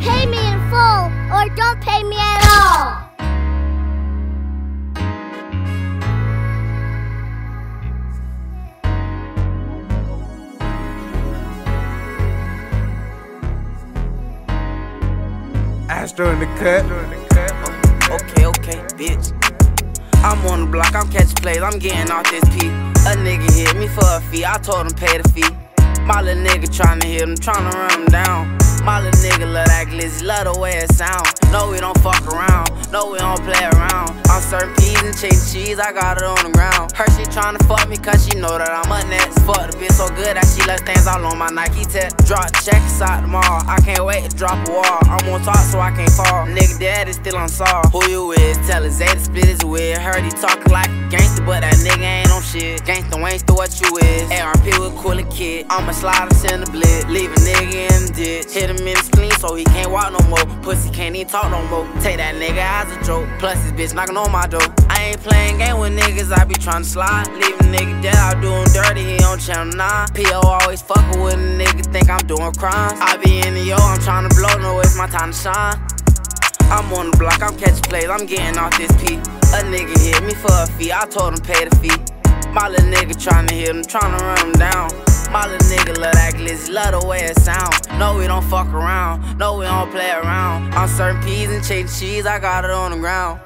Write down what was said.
Pay me in full or don't pay me at all. Astro in the cut. Okay, okay, bitch. I'm on the block, I'm catching plays, I'm getting off this P. A nigga hit me for a fee, I told him pay the fee. My little nigga tryna hit him, tryna run him down. My little nigga love that glizzy, love the way it sound. No, we don't fuck around, no, we don't play around. I'm serving peas and chasing cheese, I got it on the ground. Her she tryna fuck me cause she know that I'm a next. Fuck the bitch so good that she left stains all on my Nike tech. Drop check inside the mall, I can't wait to drop a wall. I'm on top so I can't fall. Nigga dad is still unsolved. Who you with? Tell his Zay to split his wig. Heard he talking like a gangster, but that nigga ain't on shit. Gangsta ain't what you is. ARP with coolin' kid. I'ma slide and send a blitz. Leave a nigga in the ditch. Hit him in the clean so he can't walk no more. Pussy can't even talk no more. Take that nigga as a joke. Plus this bitch knocking on my door. I ain't playing game with niggas, I be trying to slide. Leave a nigga dead, I do him dirty, he on channel 9. PO always fuckin' with a nigga, think I'm doing crimes. I be in the yo, I'm to blow, no, it's my time to shine. I'm on the block, I'm catching plays, I'm getting off this P. A nigga hit me for a fee, I told him pay the fee. My little nigga trying to hit him, trying to run him down. Little nigga love that glizzy, love the way it sound. No, we don't fuck around, no, we don't play around. I'm serving peas and chasing cheese, I got it on the ground.